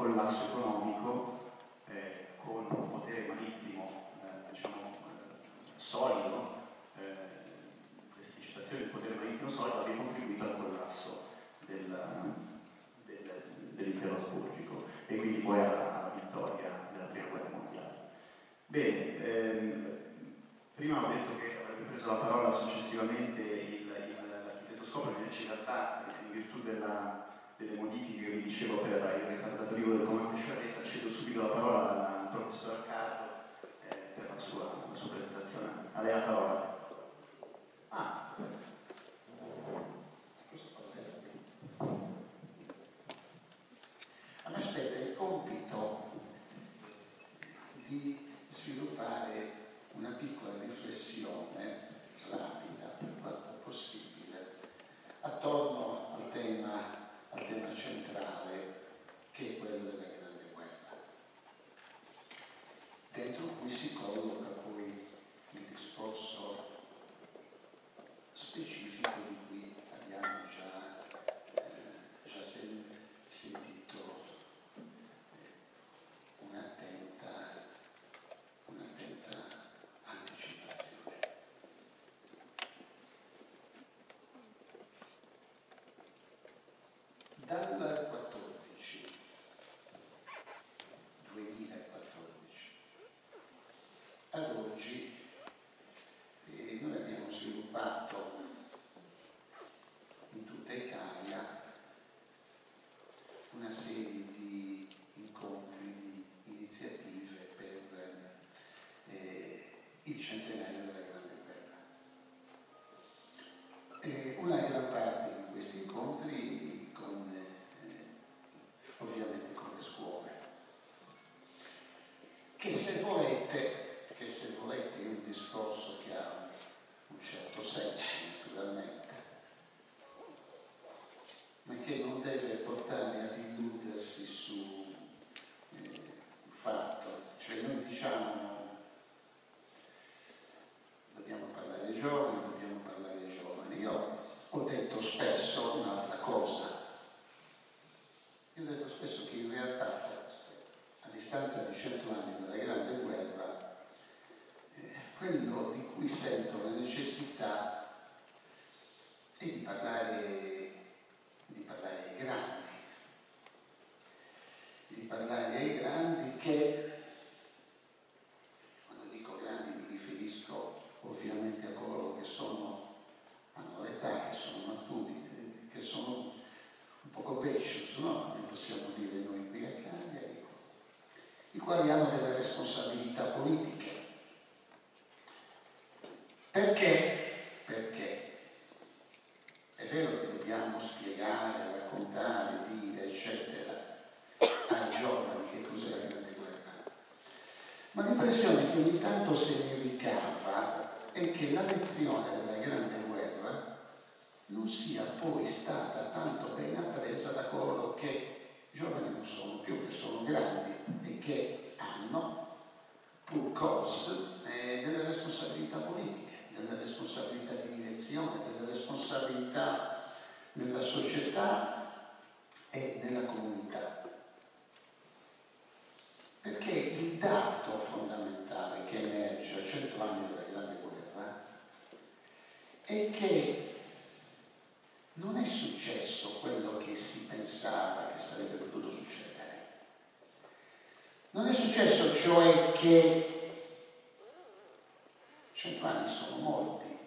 collasso economico eh, con un potere marittimo eh, diciamo, eh, solido, l'esplicitazione del potere marittimo solido abbia contribuito al collasso del, del, dell'impero asburgico e quindi poi alla, vittoria della prima guerra mondiale. Bene, ehm, prima ho detto che preso la parola successivamente l'architetto Scopoli, invece in realtà in virtù della, delle modifiche che vi dicevo per il ritardativo del comando Sciarretta, cedo subito la parola al professor Arcado eh, per la sua, la sua, presentazione. A lei la parola. Ah. A me spetta il compito di sviluppare una piccola riflessione oggi cui sento la necessità di parlare, di parlare ai grandi, di parlare ai grandi che, quando dico grandi mi riferisco ovviamente a coloro che sono, hanno l'età, che sono maturi, che sono un poco pesci, no? Come possiamo dire noi qui a Cagliari, i quali hanno delle responsabilità politiche. Perché? Perché è vero che dobbiamo spiegare, raccontare, dire, eccetera, ai giovani che cos'è la grande guerra. Ma l'impressione che ogni tanto se ne ricava è che la lezione della grande guerra non sia poi stata tanto ben appresa da coloro che giovani non sono più, che sono grandi e che hanno, pur cos, eh, delle responsabilità politiche, delle responsabilità di direzione, delle responsabilità nella società e nella comunità. Perché il dato fondamentale che emerge a cento anni dalla Grande Guerra è che non è successo quello che si pensava che sarebbe potuto succedere. Non è successo cioè che cento anni sono molti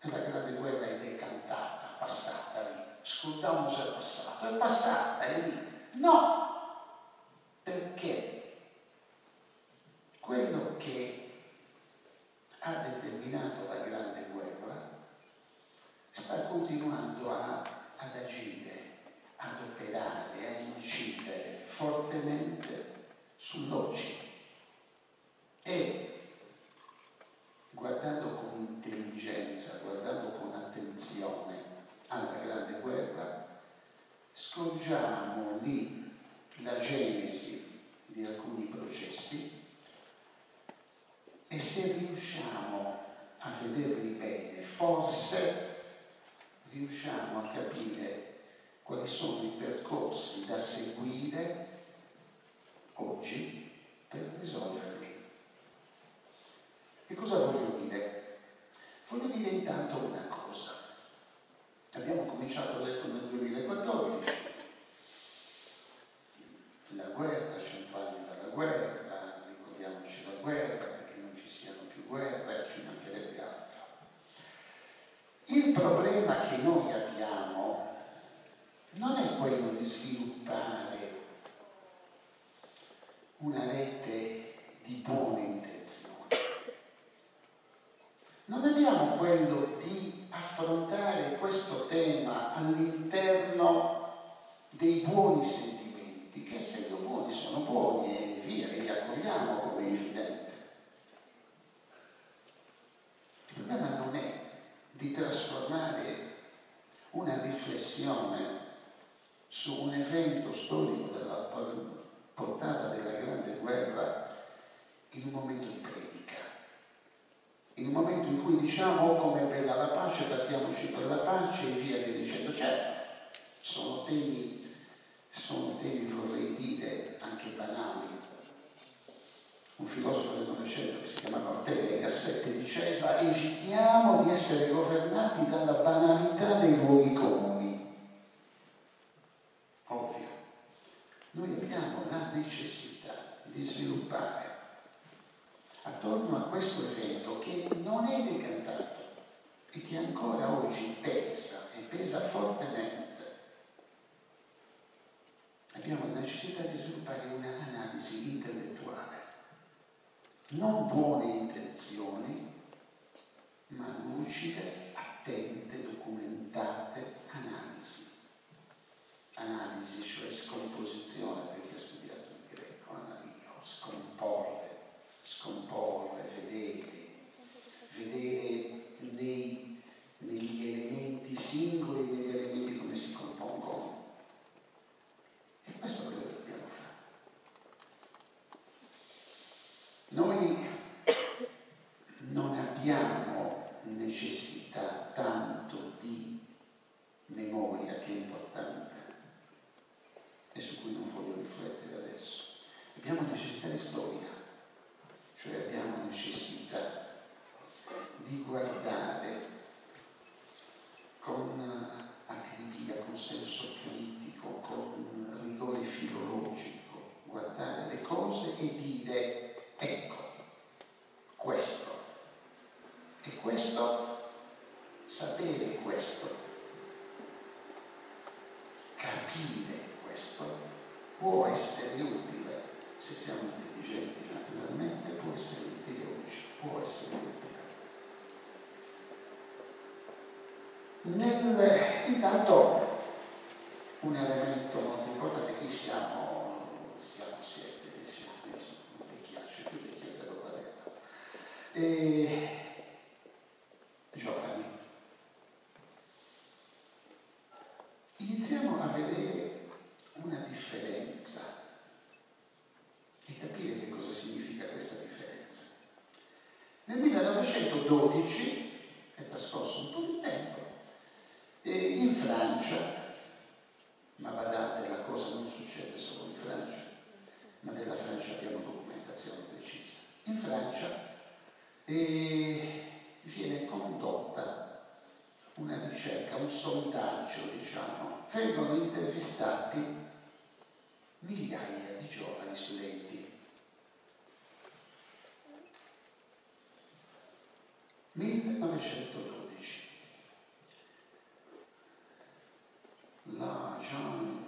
e la grande guerra è decantata, passata lì. Scordiamoci il passato, è passata, è lì. No, perché quello che ha determinato la grande guerra sta continuando a, ad agire, ad operare, a incidere fortemente sull'oggi. E guardando con intelligenza, guardando con attenzione alla grande guerra, scorgiamo lì la genesi di alcuni processi e se riusciamo a vederli bene, forse riusciamo a capire quali sono i percorsi da seguire oggi per risolverli. Che cosa voglio dire? Voglio dire intanto una cosa. Abbiamo cominciato, detto, nel 2014, la guerra, cento anni dalla guerra, ricordiamoci la guerra, guerra ci mancherebbe altro. Il problema che noi abbiamo non è quello di sviluppare una rete di buone intenzioni. Non abbiamo quello di affrontare questo tema all'interno dei buoni sentimenti, che essendo buoni sono buoni e via, li accogliamo come evidenti. Il problema non è di trasformare una riflessione su un evento storico della portata della grande guerra in un momento di predica, in un momento in cui diciamo oh com'è bella la pace, battiamoci per la pace e via via dicendo, certo, sono temi, sono temi vorrei dire anche banali, un filosofo del Novecento che si chiamava Ortega y Gasset diceva evitiamo di essere governati dalla banalità dei luoghi comuni. Noi abbiamo la necessità di sviluppare attorno a questo evento che non è decantato e che ancora oggi pesa e pesa fortemente. Abbiamo la necessità di sviluppare un'analisi intellettuale non buone intenzioni, ma lucide, attente, Analisi, cioè scomposizione, per chi ha studiato il greco, analio, scomporre, scomporre, vedere, vedere nei, negli elementi singoli, negli elementi come si compongono. E questo è quello che Noi non abbiamo necessità tanto di memoria che è importante e su cui non voglio riflettere adesso. Abbiamo necessità di storia, cioè abbiamo necessità di guardare con con senso critico, con rigore filologico, guardare le cose e dire Ecco, questo. E questo, sapere questo, capire questo, può essere utile, se siamo intelligenti naturalmente, può essere utile oggi, può essere utile. Nel, intanto un elemento molto importante, qui siamo, siamo siete, siamo e giovani. Iniziamo a vedere una differenza e capire che cosa significa questa differenza. Nel 1912, è trascorso un po' di tempo, in Francia, ma badate, la cosa non succede solo in Francia, ma della Francia abbiamo documentazione precisa. In Francia e viene condotta una ricerca, un sondaggio, diciamo, vengono intervistati migliaia di giovani studenti. 1912. La Jean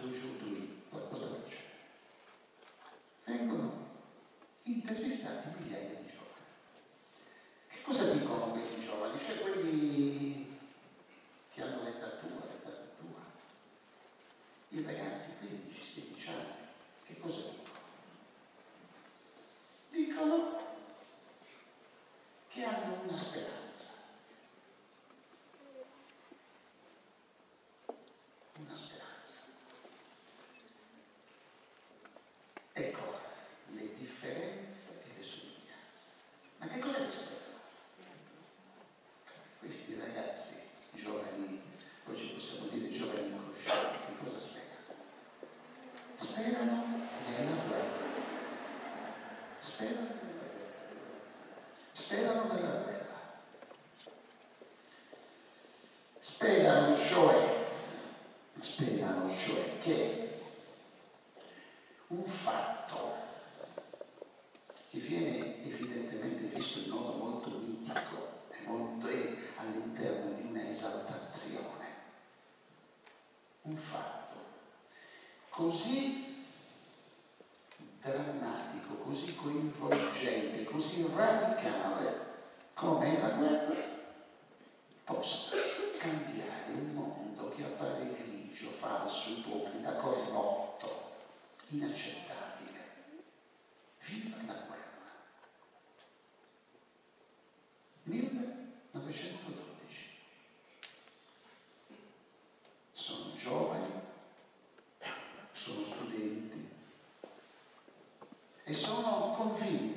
d'aujourd'hui, qualcosa del genere. Vengono intervistati migliaia di giovani. Cosa dicono questi giovani? Cioè quelli sperano cioè che not complete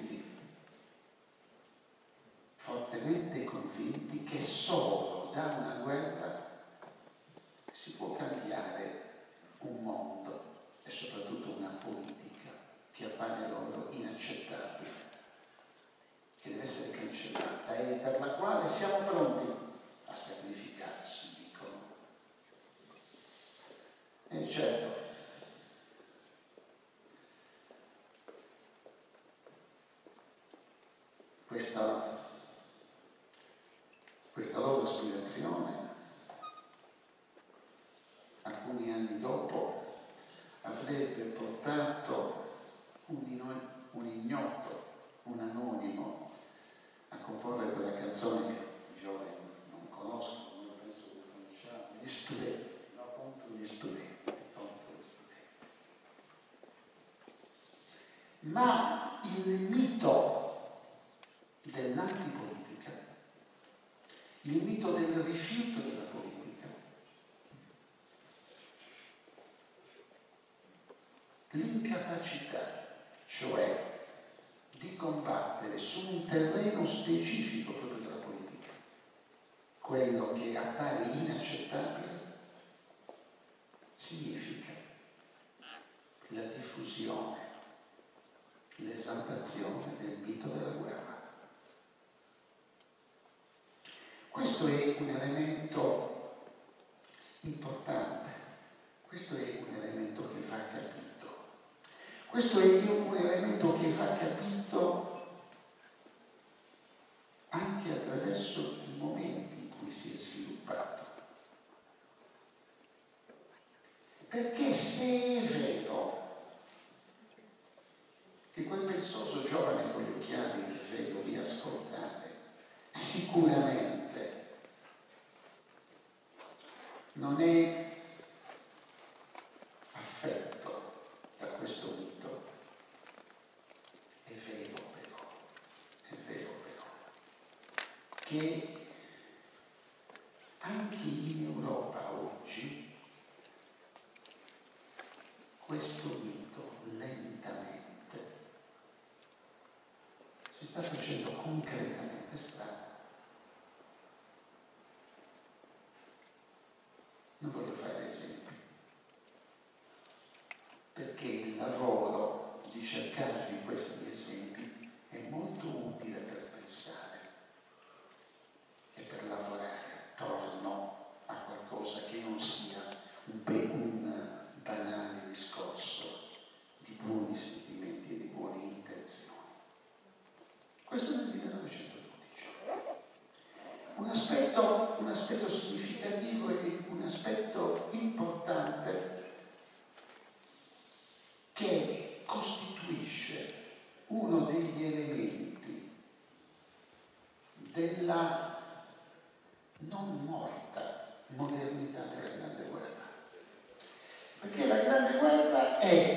studenti, contro gli studenti. Ma il mito dell'antipolitica, il mito del rifiuto della politica, l'incapacità, cioè di combattere su un terreno specifico proprio della politica, quello che appare inaccettabile distruzione, l'esaltazione del mito della guerra. Questo è un elemento importante, questo è un elemento che fa capito, questo è un elemento che fa capito que egg.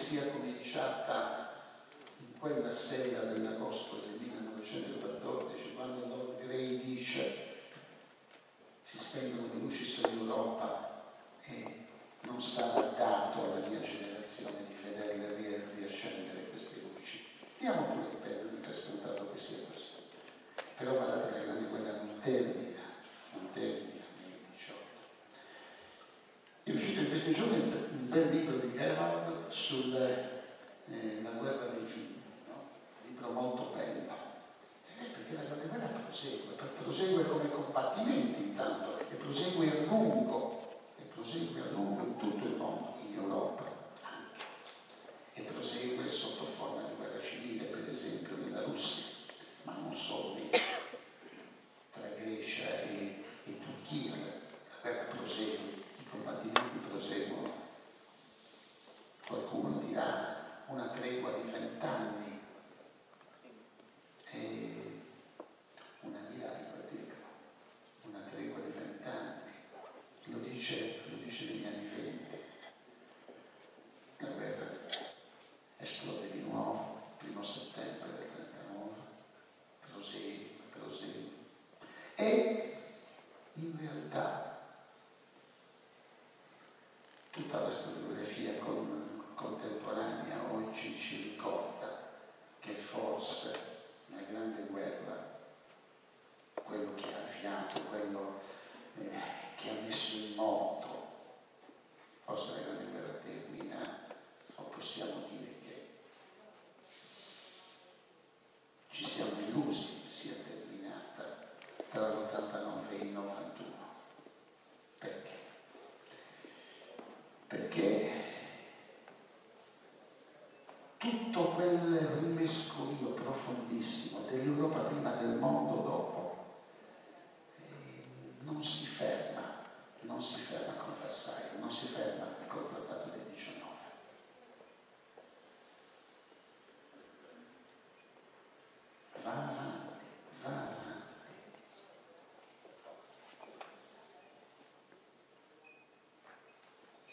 sia cominciata in quella sera dell'agosto del 1914, quando Lord Grey dice si spengono le luci sull'Europa e non sarà dato alla mia generazione di fedele di riaccendere queste luci. Diamo pure per, per scontato che sia così. Però guardate che la grande guerra non termina, non termina nel 18. È uscito in questi giorni un bel libro di Gary sulla eh, guerra dei figli, no? libro molto bello, eh, perché la guerra prosegue, prosegue come combattimenti intanto, e prosegue a lungo, e prosegue a lungo in tutto il mondo, in Europa anche, e prosegue sotto forma di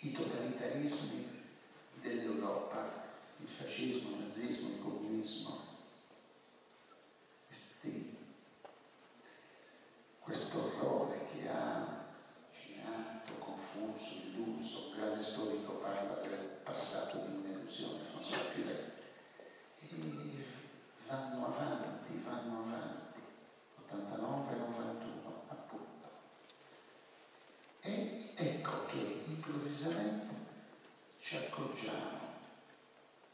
i totalitarismi dell'Europa, il fascismo, il nazismo, il comunismo, questi, questo orrore che ha cinato, confuso, illuso, un grande storico parla del passato di un'illusione, François Pilet, e vanno avanti, vanno avanti, 89, 91 appunto. E ecco che improvvisamente ci accorgiamo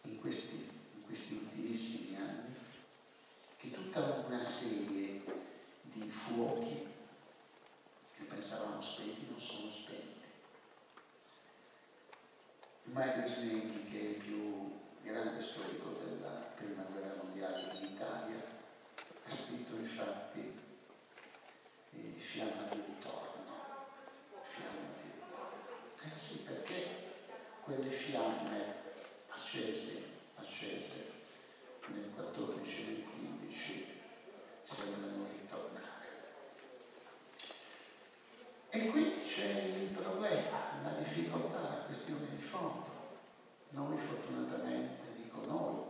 in questi, in questi ultimissimi anni che tutta una serie di fuochi che pensavamo spenti non sono spenti. Marius Negri, che è il più grande storico della prima guerra mondiale in Italia, ha scritto infatti eh, Fiamma di ritorno. Fiamma di ritorno. Eh sì, perché quelle fiamme accese, accese nel 14 e nel 15 sembrano ritornare. E qui c'è il problema, la difficoltà, la questione di fondo. Noi fortunatamente, dico noi,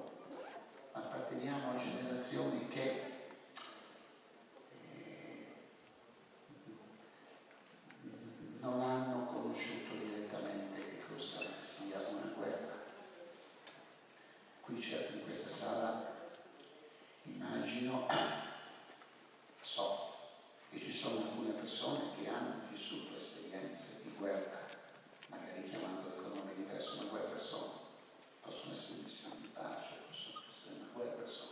apparteniamo a generazioni che eh, non hanno conosciuto direttamente che cosa sia una guerra. Qui certo in questa sala immagino, so che ci sono alcune persone che hanno vissuto esperienze di guerra, magari chiamandole con nome diverso, ma guerre sono. Possono essere missioni di pace, possono essere, ma guerre sono.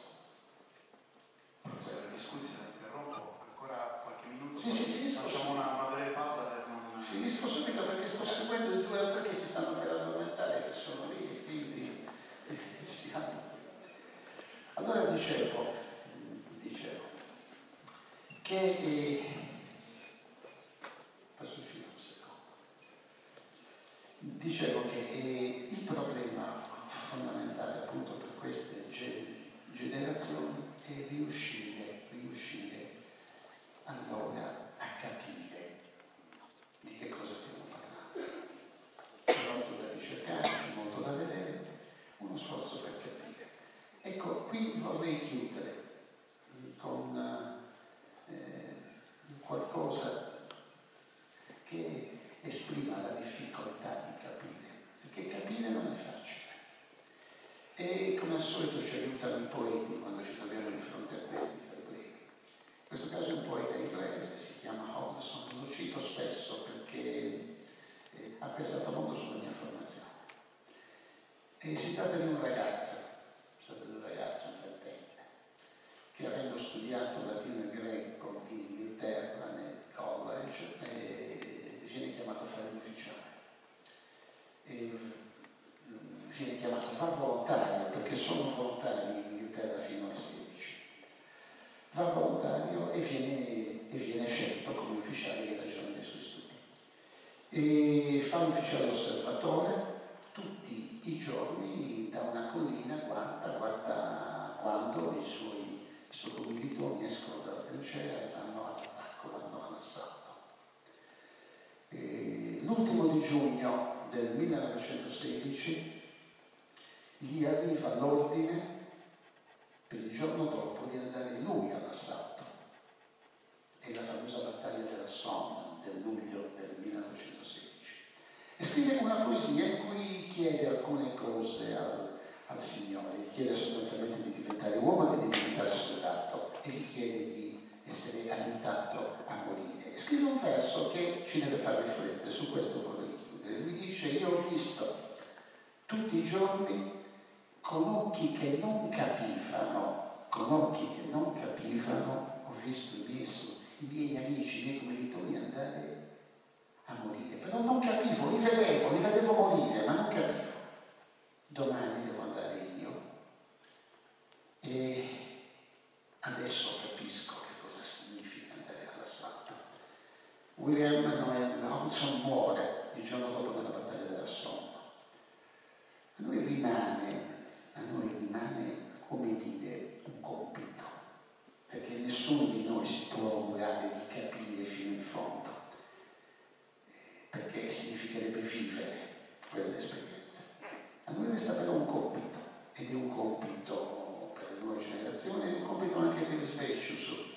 Professore, mi scusi se la interrompo, ancora qualche minuto? Sì, sì, finisco. Facciamo una, una breve pausa per non... Finisco subito perché sto seguendo i due o tre che si stanno per addormentare, che sono lì, e quindi eh, siamo. Allora dicevo, dicevo che eh, passo il filo un secondo. Dicevo che eh, il problema fondamentale appunto per queste ge- generazioni è riuscire, riuscire allora a capire di che cosa stiamo parlando. C'è molto da ricercare, c'è molto da vedere, uno sforzo per capire. Qui vorrei chiudere con eh, qualcosa che esprima la difficoltà di capire, perché capire non è facile. E come al solito ci aiutano i poeti quando ci troviamo di fronte a questi problemi. In questo caso è un poeta inglese, si chiama Hodgson, lo cito spesso perché eh, ha pesato molto sulla mia formazione. E si tratta di un ragazzo, si tratta di un ragazzo, un ventenne, che avendo studiato latino e greco in Inghilterra nel college eh, viene chiamato a fare l'ufficiale. E, mm, viene chiamato a fare volontario perché sono volontari in Inghilterra fino a 16. Va volontario e viene, e viene scelto come ufficiale in ragione dei suoi studi. E fa l'ufficiale osservatore tutti i giorni da una collina guarda, guarda quando i suoi, i suoi commilitoni escono dalla trincea e vanno all'attacco, vanno all'assalto. E L'ultimo di giugno del 1916 gli arriva l'ordine per il giorno dopo di andare lui all'assalto. È la famosa battaglia della Somme del luglio del 1916. E scrive una poesia in cui chiede alcune cose al, al Signore, gli chiede sostanzialmente di diventare uomo e di diventare soldato e gli chiede di essere aiutato a morire. E scrive un verso che ci deve far riflettere, su questo vorrei chiudere. Lui dice, io ho visto tutti i giorni con occhi che non capivano, con occhi che non capivano, ho visto i miei, i miei amici, i miei commilitoni andare a morire. Però non capivo, li vedevo, li vedevo morire, ma non capivo. Domani devo andare io. E adesso capisco che cosa significa andare all'assalto. William Noel Hodgson muore il giorno dopo della battaglia della Somme. A noi rimane, a noi rimane, come dire, un compito, perché nessuno di noi si può augurare di capire fino in fondo, perché significherebbe vivere quelle esperienze. A noi resta però un compito, ed è un compito per le nuove generazioni, ed è un compito anche per il Specius,